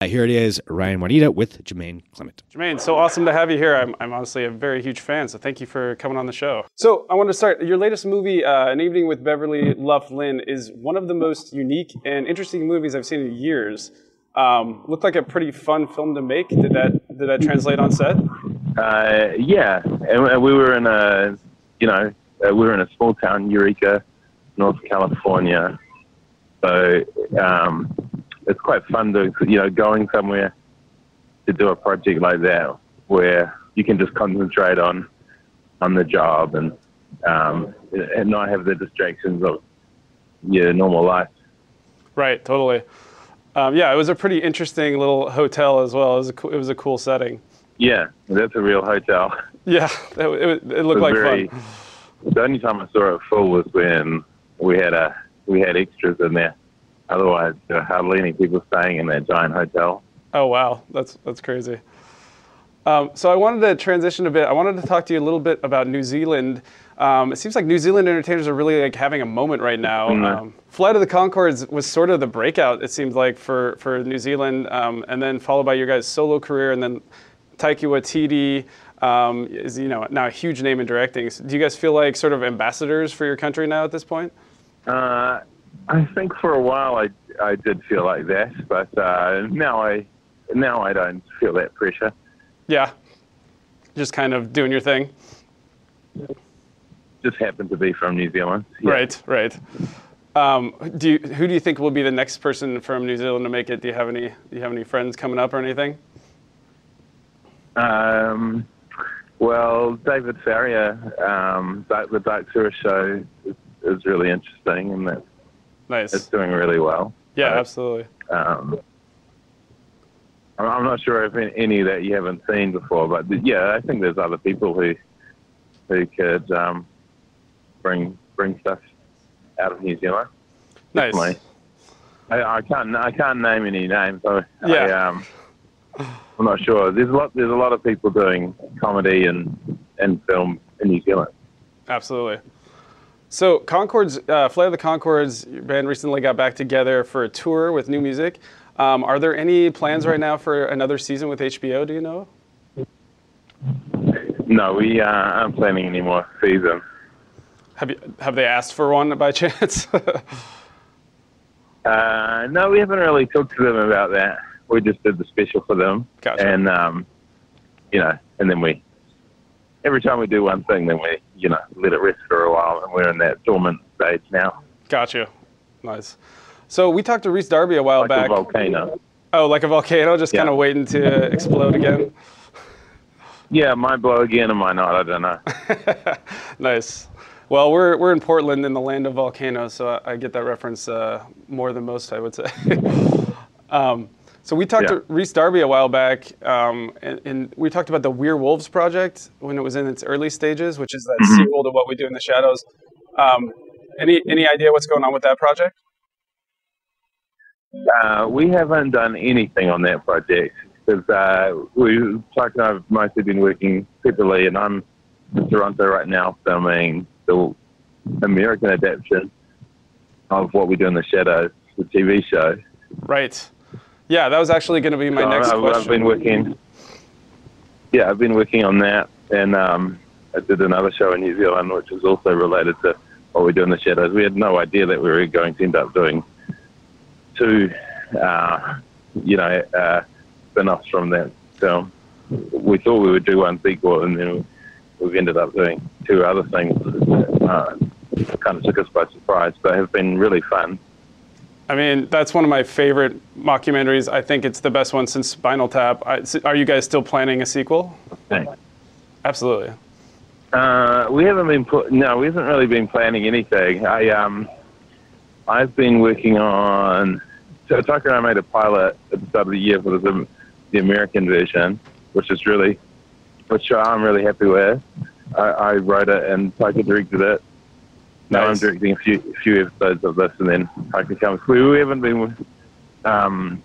Uh, here it is, Ryan Waniata with Jemaine Clement. Jemaine, so awesome to have you here. I'm, I'm honestly a very huge fan, so thank you for coming on the show. So I want to start. Your latest movie, uh, An Evening with Beverly Luff Linn, is one of the most unique and interesting movies I've seen in years. Um, looked like a pretty fun film to make. Did that did that translate on set? Uh, yeah, and we were in a, you know, uh, we were in a small town, Eureka, North California. So um, it's quite fun to you know going somewhere to do a project like that where you can just concentrate on on the job and um, and not have the distractions of your normal life. Right, totally. Um, yeah, it was a pretty interesting little hotel as well. It was a, it was a cool setting. Yeah, that's a real hotel. Yeah, it, it, it looked it like very, fun. The only time I saw it full was when we had a we had extras in there. Otherwise, there are hardly any people staying in that giant hotel. Oh wow, that's that's crazy. Um, so I wanted to transition a bit. I wanted to talk to you a little bit about New Zealand. Um, it seems like New Zealand entertainers are really like having a moment right now. Mm-hmm. Um, Flight of the Conchords was sort of the breakout. It seems like for for New Zealand, um, and then followed by your guys' solo career, and then Taika Waititi um, is you know now a huge name in directing. So do you guys feel like sort of ambassadors for your country now at this point? Uh, I think for a while I, I did feel like that, but uh, now I now I don't feel that pressure. Yeah, just kind of doing your thing. Just happened to be from New Zealand. Yeah. Right, right. Um, do you, who do you think will be the next person from New Zealand to make it? Do you have any Do you have any friends coming up or anything? Um, well, David Farrier, um, the Dark Tourist show is, is really interesting, and that's Nice. It's doing really well. Yeah, but, absolutely. Um, I'm not sure if any that you haven't seen before, but yeah, I think there's other people who who could um, bring bring stuff out of New Zealand. Nice. I, I, can't I can't name any names. So yeah. I, um, I'm not sure. There's a lot there's a lot of people doing comedy and and film in New Zealand. Absolutely. So Conchords, uh, Flight of the Conchords, your band recently got back together for a tour with new music. Um, are there any plans right now for another season with HBO? Do you know? No, we uh, aren't planning any more season. Have you have they asked for one by chance? uh, no, we haven't really talked to them about that. We just did the special for them, gotcha. and um, you know, and then we every time we do one thing, then we, you know, let it rest for a while, and we're in that dormant stage now. Gotcha. Nice. So we talked to Rhys Darby a while like back. A volcano. Oh, like a volcano, just yeah. kind of waiting to explode again. Yeah, might blow again, or might not. I don't know. nice. Well, we're we're in Portland, in the land of volcanoes, so I, I get that reference uh, more than most, I would say. um, so we talked yeah. to Rhys Darby a while back, um, and, and, we talked about the We're Wolves project when it was in its early stages, which is that mm-hmm. sequel to What We Do in the Shadows. Um, any any idea what's going on with that project? Uh, we haven't done anything on that project because uh, we, Chuck and I have mostly been working separately, and I'm in Toronto right now filming the American adaptation of What We Do in the Shadows, the TV show. Right. Yeah, that was actually going to be my so next I've, question. I've been working. Yeah, I've been working on that, and um, I did another show in New Zealand, which is also related to what we do in the shadows. We had no idea that we were going to end up doing two, uh, you know, uh, spin-offs from that film. We thought we would do one sequel, and then we've ended up doing two other things. Uh, kind of took us by surprise, but have been really fun. I mean, that's one of my favorite mockumentaries. I think it's the best one since Spinal Tap. I, are you guys still planning a sequel? Thanks. Absolutely. Uh, we haven't been put. No, we haven't really been planning anything. I um, I've been working on. So Taika and I made a pilot at the start of the year for the, the American version, which is really, which I'm really happy with. I, I wrote it and Taika directed it. Now nice. I'm directing a few few episodes of this, and then I can come. We, we haven't been, um,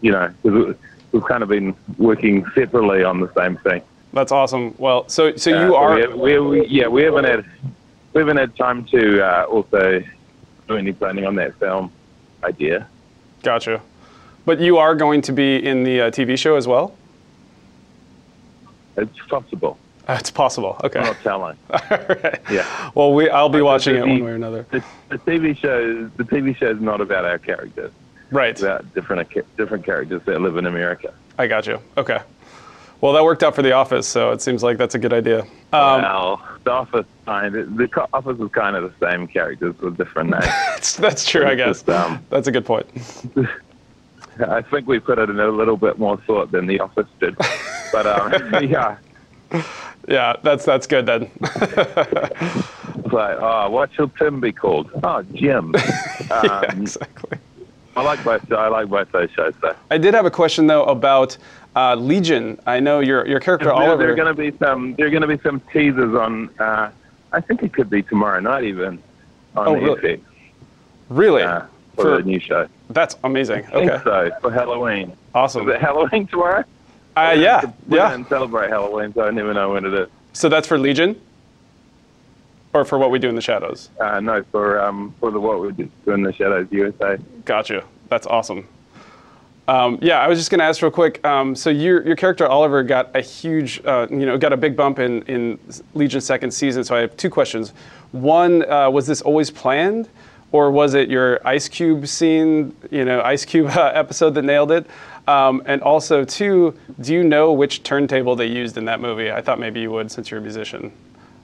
you know, we've, we've kind of been working separately on the same thing. That's awesome. Well, so so you uh, are. We, we, yeah, we haven't had we haven't had time to uh, also do any planning on that film idea. Gotcha. But you are going to be in the uh, TV show as well. It's possible. Uh, it's possible. Okay. I'm not telling. All right. Yeah. Well, we I'll be watching it one way or another. The, the TV show, the TV show is not about our characters. Right. It's about different different characters that live in America. I got you. Okay. Well, that worked out for The Office, so it seems like that's a good idea. Um, well, the office kind of, the office is kind of the same characters with different names. that's, that's true, I guess. Just, um, That's a good point. I think we put it in a little bit more thought than the office did. But um, yeah, Yeah, that's that's good then. it's like, oh, what shall Tim be called? Oh, Jim. yeah, Um, exactly. I like both. I like both those shows. So. I did have a question though about uh, Legion. I know your your character There, Oliver. there are going to be some. There are going to be some teasers on. Uh, I think it could be tomorrow night even on Oh, really? FX really? uh, for, For- the new show. That's amazing. I think Okay. so for Halloween. Awesome. Is it Halloween tomorrow? Uh, yeah. Yeah. celebrate Halloween, so I never know when it is. So that's for Legion, or for what we do in the shadows. Uh, no, for um, for the what we do in the Shadows USA. Gotcha. That's awesome. Um, yeah, I was just going to ask real quick. Um, so your your character Oliver got a huge, uh, you know, got a big bump in in Legion's second season. So I have two questions. One, uh, was this always planned, or was it your Ice Cube scene, you know, Ice Cube uh, episode that nailed it? Um, and also, two, do you know which turntable they used in that movie? I thought maybe you would, since you're a musician,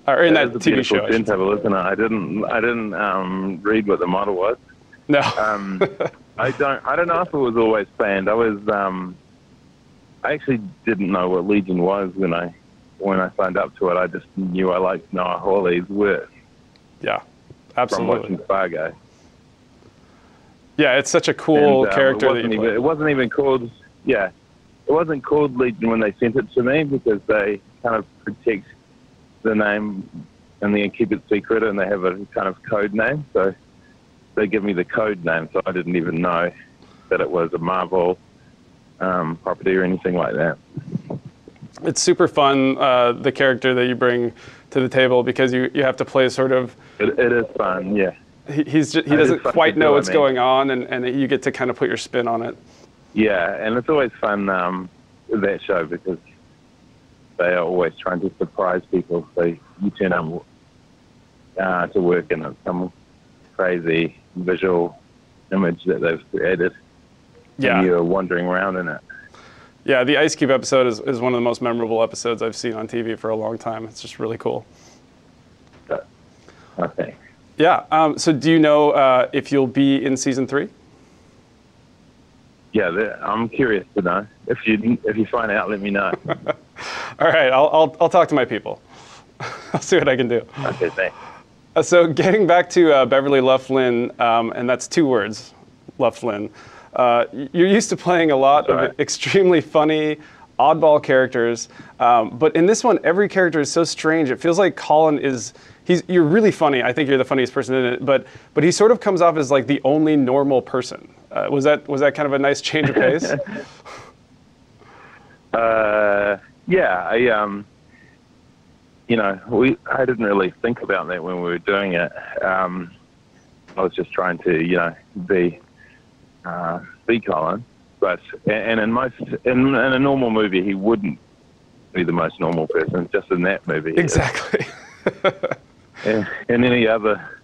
or in that TV show. I say. turntable, isn't it? I didn't I didn't um, read what the model was. No. Um, I don't. I don't know if it was always planned. I was. Um, I actually didn't know what Legion was when I when I signed up to it. I just knew I liked Noah Hawley's work yeah. absolutely. from watching Fargo. Yeah, it's such a cool And, um, character It wasn't, even, it wasn't even called. Yeah, it wasn't called Legion when they sent it to me because they kind of protect the name and they keep it secret, and they have a kind of code name. So they give me the code name, so I didn't even know that it was a Marvel um, property or anything like that. It's super fun, uh, the character that you bring to the table because you, you have to play sort of. It, it is fun, yeah. He, he's just, he is doesn't quite know do, I what's mean. going on, and, and you get to kind of put your spin on it. Yeah, and it's always fun um, with that show because they are always trying to surprise people. So you turn up uh, to work and it's some crazy visual image that they've created. Yeah, And you're wandering around in it. yeah. The Ice Cube episode is, is one of the most memorable episodes I've seen on TV for a long time. It's just really cool. Okay. Yeah. Um, so, do you know uh, if you'll be in season three? Yeah, I'm curious to know. If you if you find out, let me know. All right, I'll, I'll, I'll talk to my people. I'll see what I can do. okay, thanks. Uh, So getting back to uh, Beverly Luff Linn, um, and that's two words, Luff Linn. Uh, you're used to playing a lot Sorry. of extremely funny, oddball characters, um, but in this one, every character is so strange. It feels like Colin is. He's, you're really funny. I think you're the funniest person in it, but but he sort of comes off as like the only normal person. Uh, was that was that kind of a nice change of pace? Uh, yeah, I um, you know, we I didn't really think about that when we were doing it. Um, I was just trying to, you know, be uh, be Colin, but and in most in, in a normal movie he wouldn't be the most normal person. Just in that movie, exactly. In, in any other,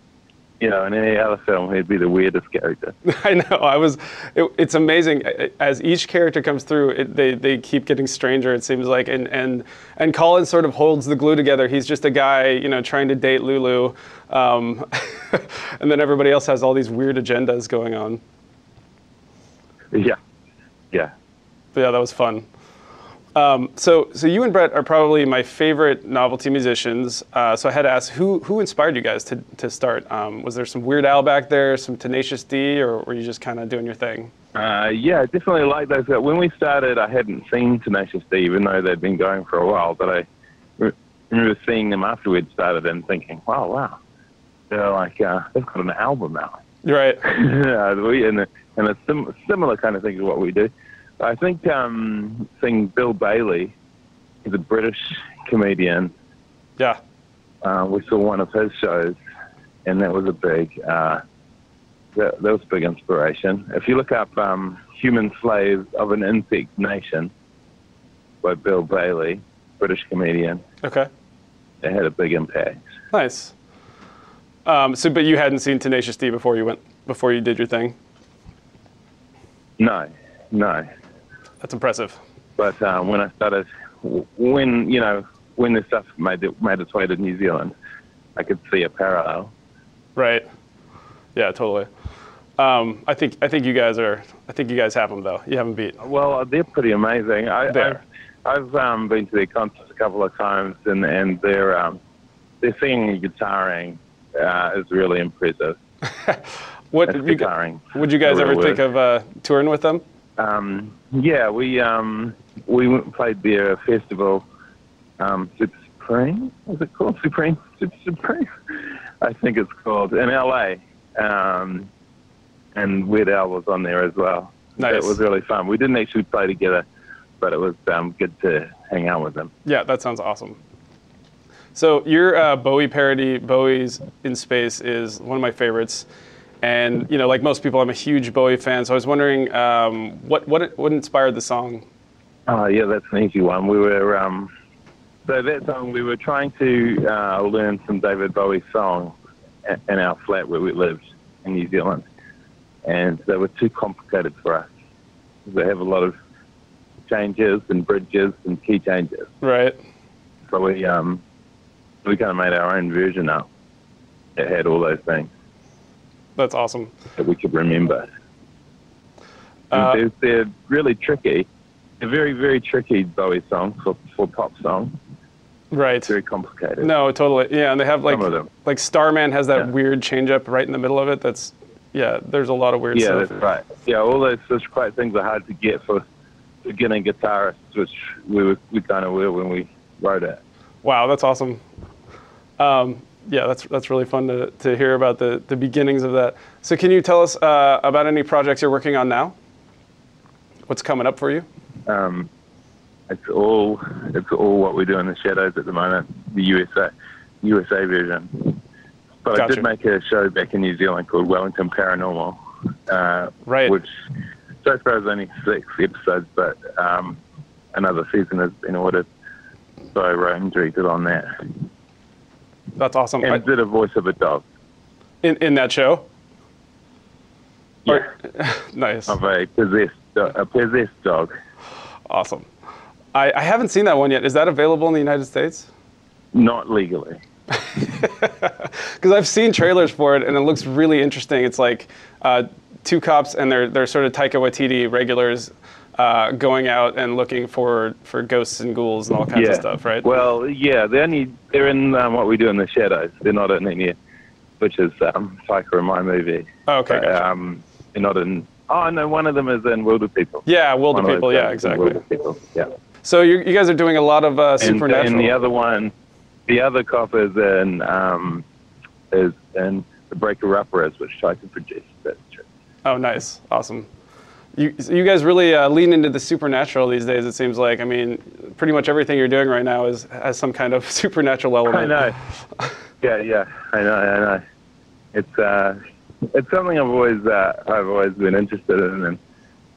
you know, in any other film, he'd be the weirdest character. I know. I was. It, it's amazing as each character comes through. It, they they keep getting stranger. It seems like, and and and Colin sort of holds the glue together. He's just a guy, you know, trying to date Lulu, um, and then everybody else has all these weird agendas going on. Yeah, yeah. But yeah, that was fun. Um, so, so you and Brett are probably my favorite novelty musicians. Uh, so I had to ask, who who inspired you guys to to start? Um, was there some Weird Al back there, some Tenacious D, or were you just kind of doing your thing? Uh, yeah, definitely like those. guys. When we started, I hadn't seen Tenacious D, even though they'd been going for a while. But I re- remember seeing them after we'd started and thinking, "Wow, wow, they're like uh, they've got an album out." Right. yeah, we and a, and a sim- similar kind of thing to what we do. I think um, seeing Bill Bailey, he's a British comedian. Yeah. Uh, we saw one of his shows, and that was a big, uh, that, that was a big inspiration. If you look up um, "Human Slaves of an Insect Nation" by Bill Bailey, British comedian, Okay. it had a big impact. Nice. Um, so, but you hadn't seen Tenacious D before you went before you did your thing. No, no. That's impressive. But um, when I started, when you know, when the stuff made it, made its way to New Zealand, I could see a parallel. Right. Yeah, totally. Um, I think I think you guys are. I think you guys have them though. You haven't beat. Well, they're pretty amazing. I, They I've. Um, been to their concerts a couple of times, and and their um, their singing and guitaring uh, is really impressive. What you, guitaring. would you guys ever think of uh, touring with them? Um, yeah, we um, we went and played their festival, um, Supreme. Is it called Supreme? Supreme? I think it's called in LA. Um, and Weird Al was on there as well. Nice. It was really fun. We didn't actually play together, but it was um, good to hang out with them. Yeah, that sounds awesome. So your uh, Bowie parody, Bowie's in Space, is one of my favorites. And you know, like most people, I'm a huge Bowie fan. So I was wondering, um, what what what inspired the song? Oh yeah, that's an easy one. We were um, so that song we were trying to uh, learn some David Bowie songs in our flat where we lived in New Zealand, and they were too complicated for us. They have a lot of changes and bridges and key changes, Right. so we um, we kind of made our own version up. It had all those things That's awesome. that we could remember. Uh, they're, they're really tricky. They're very, very tricky Bowie songs for, for pop songs. Right. It's Very complicated. No, totally. Yeah, and they have like Some of them. like Starman has that Yeah. weird change up right in the middle of it. That's yeah. There's a lot of weird Yeah, stuff. that's right. Yeah, all those such quite things are hard to get for beginning guitarists, which we were, we kind of were when we wrote it. Wow, that's awesome. Um, yeah, that's that's really fun to, to hear about the, the beginnings of that. So, can you tell us uh, about any projects you're working on now? What's coming up for you? Um, it's all it's all what we do in the shadows at the moment, the USA USA version. But I did make a show back in New Zealand called Wellington Paranormal, uh, Right. which so far is only six episodes, but um, another season has been ordered. So and directed on that, That's awesome. and I- did a voice of a dog. in in that show. Yeah. Or- nice. of a possessed a possessed dog. Awesome. I, I haven't seen that one yet. Is that available in the United States? Not legally. Because I've seen trailers for it and it looks really interesting. It's like uh, two cops and they're they're sort of Taika Waititi regulars uh, going out and looking for for ghosts and ghouls and all kinds yeah. of stuff, right? Well, yeah, they only they're in um, what we do in the shadows. They're not in any, which is um, Taika in my movie. Oh, okay, But, gotcha. um, they're not in. Oh no, one of them is in Wilderpeople. yeah, Wilder One People. Yeah, guys is in exactly. Wilderpeople. Yeah. So you you guys are doing a lot of uh, supernatural. and the other one, the other cop is in um, is in the Breaker Upperers, which Taika produced. That's true. Oh, nice, awesome. You, you guys really uh, lean into the supernatural these days. It seems like. I mean, pretty much everything you're doing right now is has some kind of supernatural element. I know. Yeah, yeah, I know, I know. It's uh, it's something I've always uh, I've always been interested in and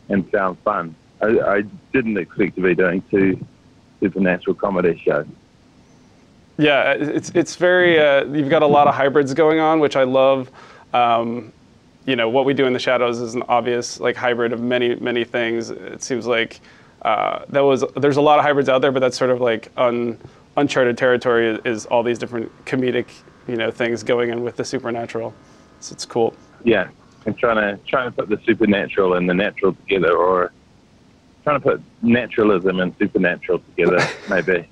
and found fun. I, I didn't expect to be doing two supernatural comedy shows. Yeah, it's it's very. Uh, you've got a lot of hybrids going on, which I love. Um, you know, what we do in the shadows is an obvious like hybrid of many many things. It seems like uh, that was there's a lot of hybrids out there, but that's sort of like un, uncharted territory. Is, is all these different comedic you know things going in with the supernatural. So it's cool. Yeah, and trying to trying to put the supernatural and the natural together, or trying to put naturalism and supernatural together, maybe,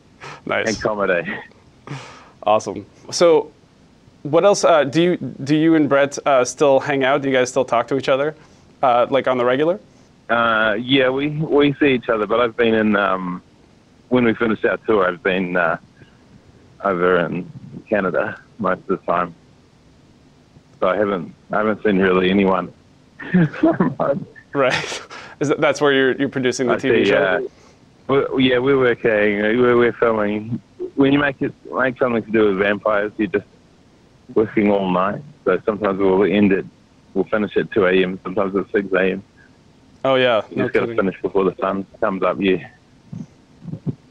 Nice. and comedy. Awesome. So, what else uh, do you do? You and Brett uh, still hang out? Do you guys still talk to each other, uh, like on the regular? Uh, yeah, we we see each other, but I've been in um, when we finished our tour. I've been uh, over in Canada most of the time, so I haven't I haven't seen really anyone. Right. Is that, that's where you're you're producing the I TV see, show? uh, we- yeah, we're working. We're, we're filming. When you make it make something to do with vampires, you're just working all night. So sometimes we'll end it, we'll finish at 2 a.m. Sometimes at 6 a.m. Oh yeah, You no just got to finish before the sun comes up. Yeah,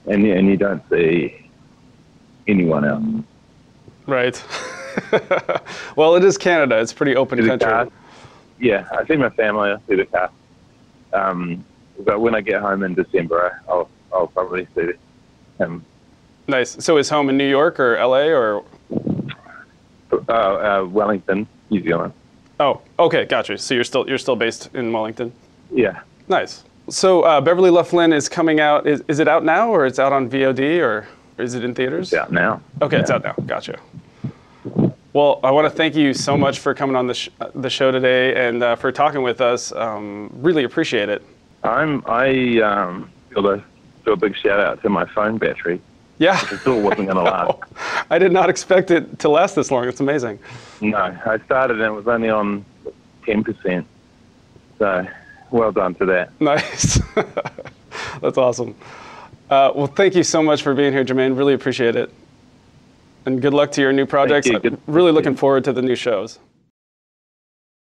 and you, and you don't see anyone else. Right. well, it is Canada. It's pretty open country. Yeah, I see my family. I see the car. Um, but when I get home in December, I'll I'll probably see him. Nice. So is home in New York or LA or? Uh, uh, Wellington, New Zealand. Oh, okay, gotcha. So you're still you're still based in Wellington. Yeah, Nice. So uh, Beverly Luff Linn is coming out. Is, is it out now, or it's out on VOD, or is it in theaters? it's out now. Okay, it's out now. Gotcha. Well, I want to thank you so much for coming on the, sh- uh, the show today and uh, for talking with us. Um, really appreciate it. I'm I um, feel a feel a big shout out to my phone battery. Yeah, it still wasn't going to last. I did not expect it to last this long. It's amazing. No, I started and it was only on ten percent. So, well done to that. Nice. That's awesome. Uh, well, thank you so much for being here, Jemaine. Really appreciate it. And good luck to your new projects. you. Good- I'm really looking forward to the new shows.